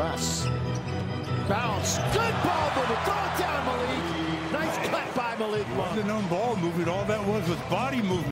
Russ. Bounce. Good ball movement. Throw it down, Malik. Nice cut by Malik Not a known ball movement. All that was was body movement.